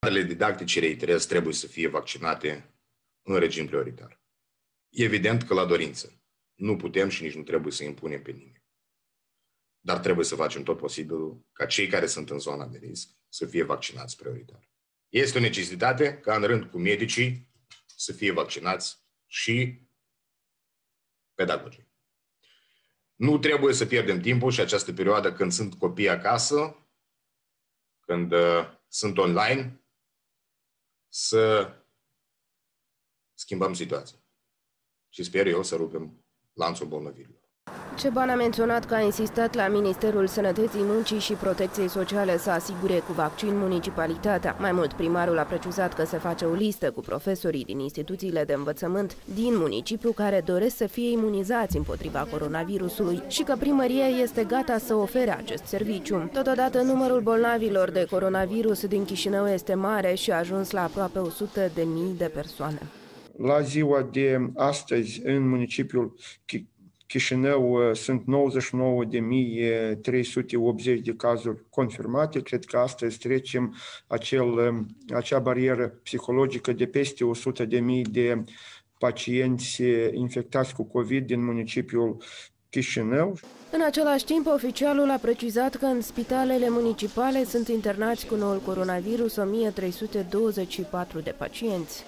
Cadrele didactice, reiterez, trebuie să fie vaccinate în regim prioritar. Evident că la dorință. Nu putem și nici nu trebuie să impunem pe nimeni. Dar trebuie să facem tot posibilul ca cei care sunt în zona de risc să fie vaccinați prioritar. Este o necesitate ca în rând cu medicii să fie vaccinați și pedagogii. Nu trebuie să pierdem timpul și această perioadă când sunt copii acasă, când uh, sunt online, să schimbăm situația. Și sper eu să rupem lanțul bolnavirilor. Ceban a menționat că a insistat la Ministerul Sănătății Muncii și Protecției Sociale să asigure cu vaccin municipalitatea. Mai mult, primarul a precizat că se face o listă cu profesorii din instituțiile de învățământ din municipiu care doresc să fie imunizați împotriva coronavirusului și că primăria este gata să ofere acest serviciu. Totodată, numărul bolnavilor de coronavirus din Chișinău este mare și a ajuns la aproape 100 de mii de persoane. La ziua de astăzi, în municipiul Chișinău sunt 99.380 de cazuri confirmate. Cred că astăzi trecem acel, acea barieră psihologică de peste 100.000 de pacienți infectați cu COVID din municipiul Chișinău. În același timp, oficialul a precizat că în spitalele municipale sunt internați cu noul coronavirus 1324 de pacienți.